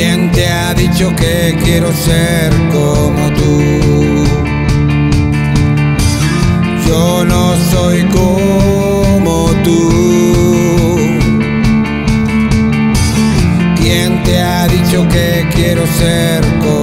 Quién te ha dicho que quiero ser como tú? Yo no soy como tú. ¿Quién te ha dicho que quiero ser como tú?